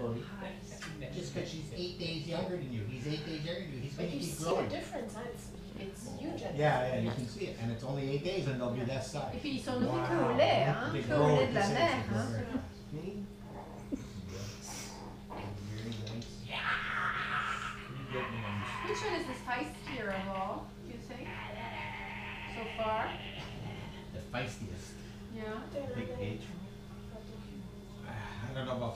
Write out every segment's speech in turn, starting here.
Cody. Just because she's eight days younger than you, he's eight days younger than you, he's gonna But you keep see the growing. difference, it's, it's huge. Yeah, yeah, you can see it, and it's only eight days and they'll be that size. Et puis ils sont nourris Wow. que au lait, hein, They que grow au at lait de la this age, mère, hein. grow. Me? Very nice. You get one. Which one is the spicier of all, do you think? So far? The feistiest.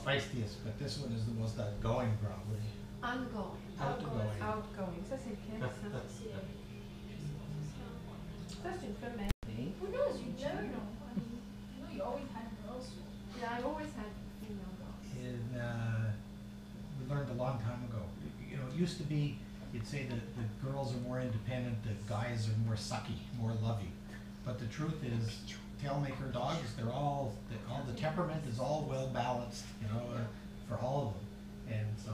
Feistiest, but this one is the most outgoing probably. Ongoing. Outgoing. Outgoing. Ça c'est bien That's, ça. that's, C'est- Ça c'est une femelle. Who knows, you never know, I mean, you know, you always had girls. Yeah, I've always had female dogs. in, uh, we learned a long time ago. You know, it used to be, you'd say that the girls are more independent, the guys are more sucky, more lovey. But the truth is, tailmaker dogs, they're all, they- all the temperament is all well balanced, you know, uh, for all of them. And so,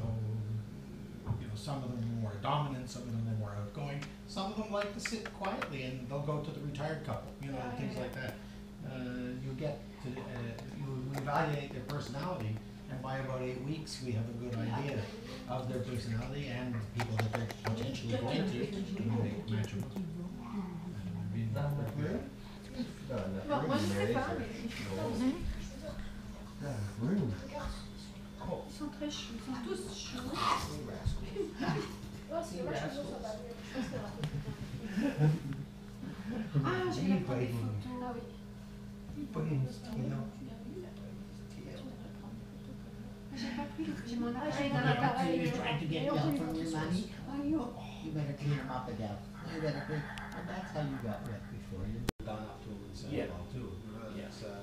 you know, some of them are more dominant, some of them are more outgoing, some of them like to sit quietly and they'll go to the retired couple, you know, Yeah, things like that. Uh, you get to, uh, you evaluate their personality, and by about eight weeks, we have a good idea of their personality and the people that Ils sont très chauds, ils sont tous chauds. Ah, j'ai. Ah oui. You better clean them up again. You better clean. And that's how you got wrecked before. Gone to a in Yeah. Sandoval too. Yes. Uh,